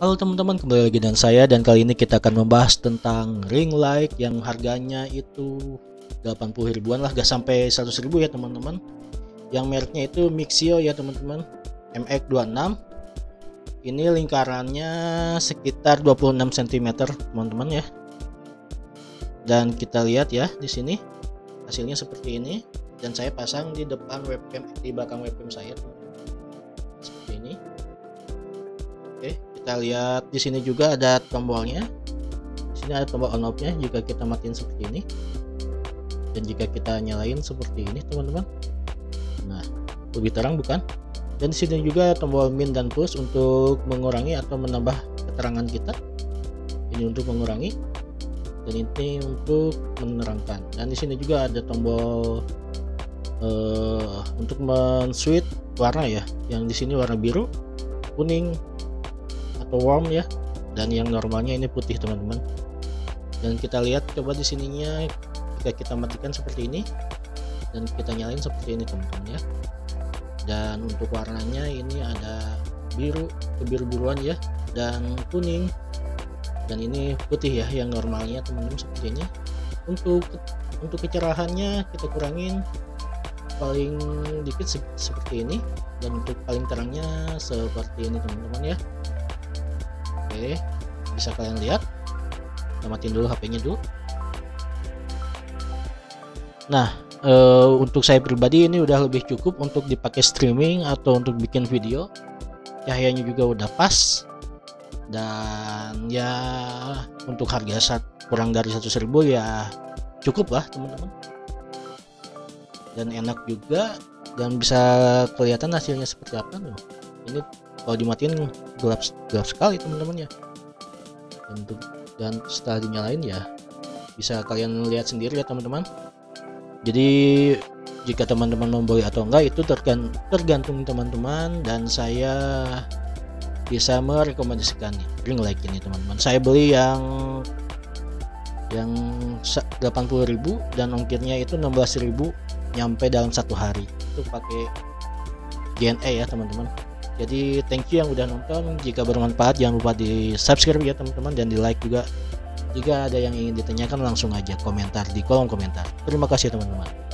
Halo teman-teman, kembali lagi dengan saya dan kali ini kita akan membahas tentang ring light yang harganya itu 80 ribuan lah, gak sampai 100 ribu ya teman-teman. Yang mereknya itu Mixio ya teman-teman, MX26. Ini lingkarannya sekitar 26 cm teman-teman ya. Dan kita lihat ya di sini hasilnya seperti ini dan saya pasang di depan webcam di belakang webcam saya seperti ini. Oke kita lihat di sini juga ada tombolnya. Di sini ada tombol on off nya jika kita matiin seperti ini. Dan jika kita nyalain seperti ini teman-teman. Nah lebih terang bukan? Dan di sini juga tombol min dan push untuk mengurangi atau menambah keterangan kita. Ini untuk mengurangi. Dan ini untuk menerangkan. Dan di sini juga ada tombol uh, untuk men-switch warna ya. Yang di sini warna biru kuning atau warm ya. Dan yang normalnya ini putih teman-teman. Dan kita lihat coba di sininya jika kita matikan seperti ini dan kita nyalain seperti ini teman-teman ya. Dan untuk warnanya ini ada biru kebiru-biruan ya dan kuning. Dan ini putih ya yang normalnya teman-teman seperti ini. Untuk untuk kecerahannya kita kurangin paling dikit seperti ini. Dan untuk paling terangnya seperti ini teman-teman ya Bisa kalian lihat. Kita dulu HP-nya dulu. Nah, e, untuk saya pribadi ini udah lebih cukup untuk dipakai streaming atau untuk bikin video. Cahayanya juga udah pas. Dan ya untuk harga saat kurang dari 100 ribu ya cukup lah teman-teman. Dan enak juga dan bisa kelihatan hasilnya seperti apa loh. Ini kalau dimatiin gelap gelap sekali teman-teman ya untuk dan setelah dinyalain ya bisa kalian lihat sendiri ya teman-teman. Jadi jika teman-teman membeli atau enggak itu tergantung teman-teman dan saya bisa merekomendasikan ring light ini teman-teman. Saya beli yang yang 80.000 dan ongkirnya itu 16.000 nyampe dalam satu hari. Itu pakai GNE ya teman-teman jadi thank you yang udah nonton. Jika bermanfaat jangan lupa di subscribe ya teman-teman dan di like juga. Jika ada yang ingin ditanyakan langsung aja komentar di kolom komentar. Terima kasih teman-teman